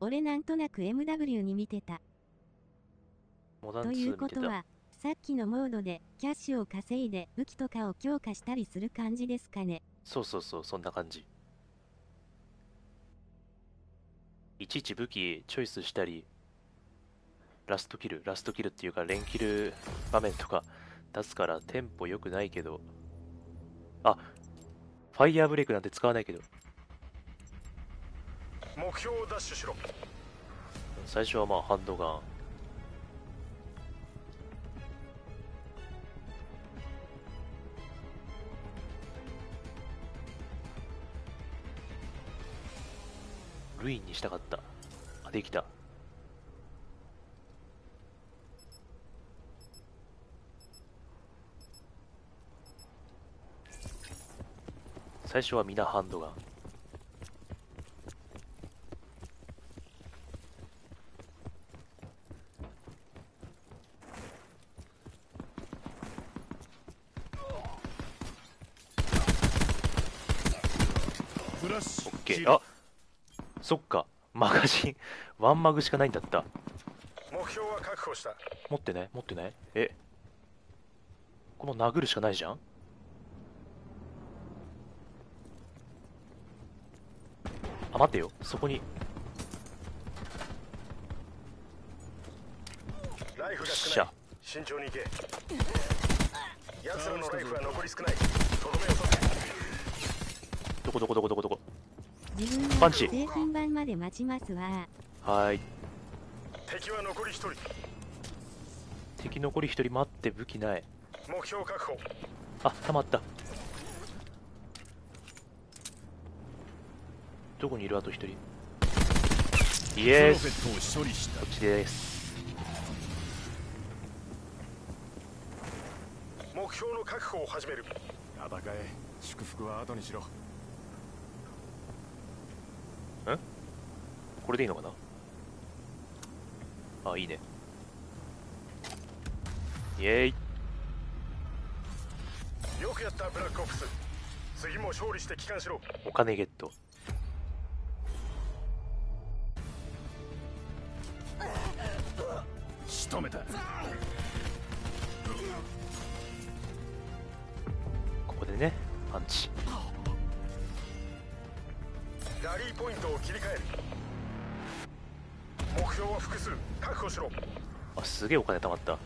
俺なんとなく MW に見てた。モダン2ということは、さっきのモードでキャッシュを稼いで武器とかを強化したりする感じですかね。そうそうそうそんな感じいちいち武器チョイスしたりラストキルラストキルっていうか連キル場面とか出すからテンポ良くないけどあファイヤーブレイクなんて使わないけど目標をダッシュしろ。最初はまあハンドガン。ルインにしたかった。あできた。最初は皆ハンドガンフラッシュオッケーあそっか。マガジン。ワンマグしかないんだった。目標は確保した。持ってない？持ってない？え？この殴るしかないじゃん？あ待ってよ。そこに。ライフがしゃ少ない。慎重に行け。奴らのライフは残り少ない。とどめを刺せどこどこ？どこ？どこ？どこ？自分はパンチ。製品版まで待ちますわ。はーい。敵は残り一人。敵残り一人待って武器ない。目標確保。あ溜まった。どこにいるあと一人？イエス。こっちです。目標の確保を始める。戦え。祝福は後にしろこれでいいのかな？あいいね。イエーイ。よくやったブラックオプス。次も勝利して帰還しろ。お金ゲット。仕留めた。ここでねパンチ。ラリーポイントを切り替える目標は複数確保しろ。あすげえお金貯まった。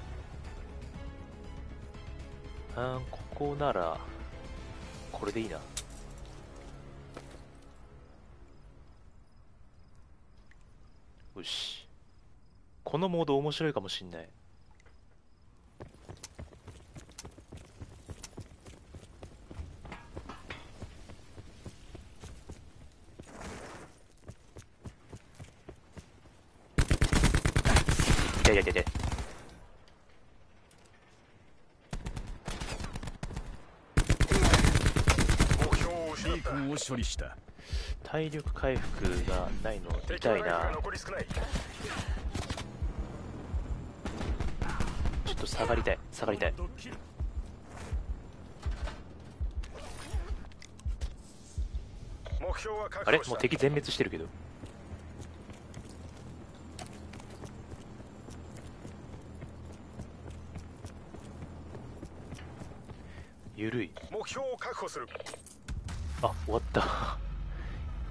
あここならこれでいいな。よし。このモード面白いかもしんない。いやいやいや。を処理した。体力回復がないの痛いな。ちょっと下がりたい。下がりたい。あれ？もう敵全滅してるけどゆるい。目標を確保する。あ終わった。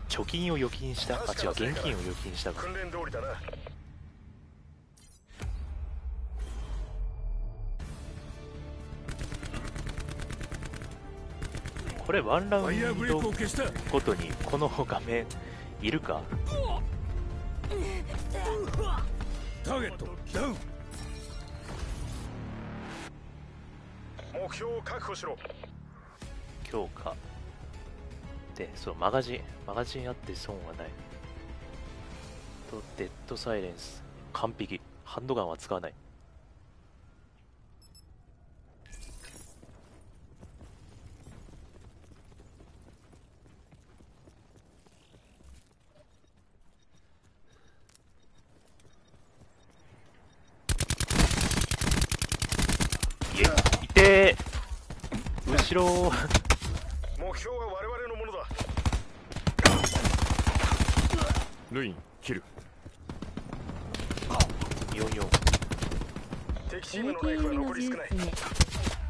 貯金を預金した。あ違う現金を預金したか。訓練通りだな。これワンラウンドごとにこの画面いるか？ターゲットダウン目標を確保しろ。強化。でそうマガジンマガジンあって損はない。とデッドサイレンス。完璧。ハンドガンは使わないいえいてー後ろ目標は我々のものだ。ルインキル44敵チームのライフは残り少ない。10つ目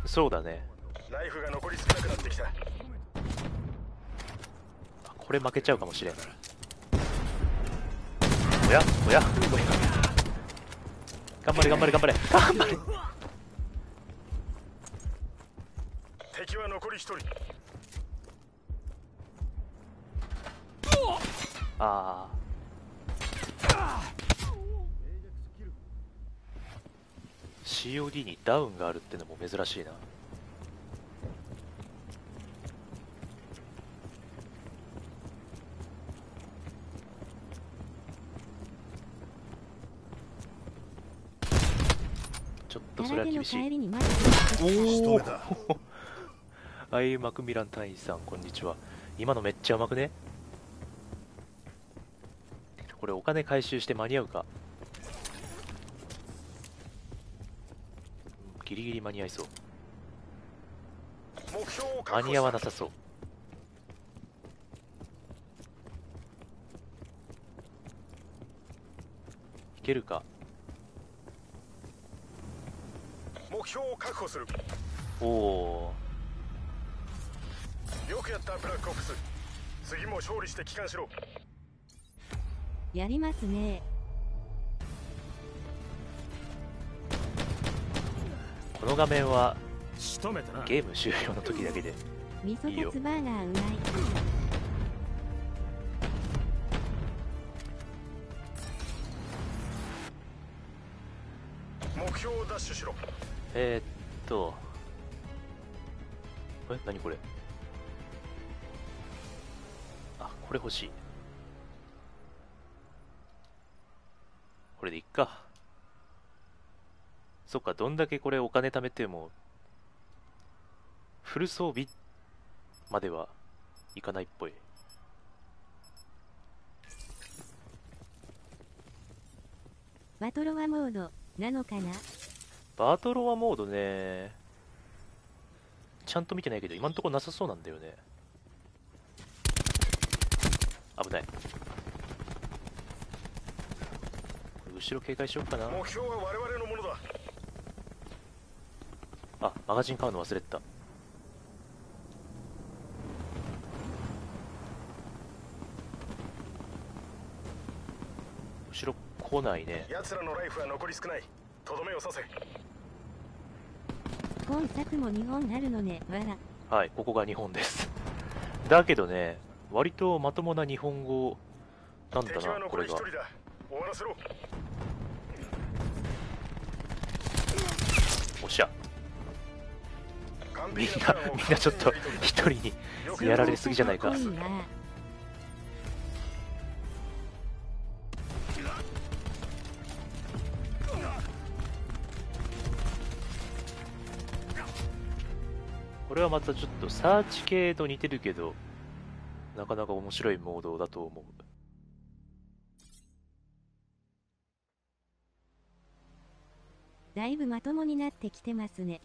そうだね。ライフが残り少なくなってきた。あこれ負けちゃうかもしれんおやおや？おや？頑張れ頑張れ頑張れ頑張れ敵は残り一人。ああ COD にダウンがあるってのも珍しいな。ちょっとそれは厳しい。おお めたはいマクミラン隊員さんこんにちは。今のめっちゃうまくね？これお金回収して間に合うか？うんギリギリ間に合いそう。間に合わなさそう。いけるか？目標を確保する。おおよくやったブラックオプス。次も勝利して帰還しろ。やりますね。この画面はゲーム終了の時だけで。味噌カツバーガーうまい。目標をダッシュしろ。えー、っと。え何これ？これ欲しい。これでいっか。そっかどんだけこれお金貯めてもフル装備まではいかないっぽい。バトロワモードなのかな？バトロワモードね。ちゃんと見てないけど今んとこなさそうなんだよね危ない。後ろ警戒しようかな。目標は我々のものだ。あマガジン買うの忘れてた。後ろ来ないね。奴らのライフは残り少ない。とどめを刺せ。今作も日本あるのねわら。はいここが日本です。だけどね割とまともな日本語なんだなこれが。おっしゃ。完みんなみんなちょっと一人にやられすぎじゃないか。これはまたちょっとサーチ系と似てるけどなかなか面白いモードだと思う。だいぶまともになってきてますね。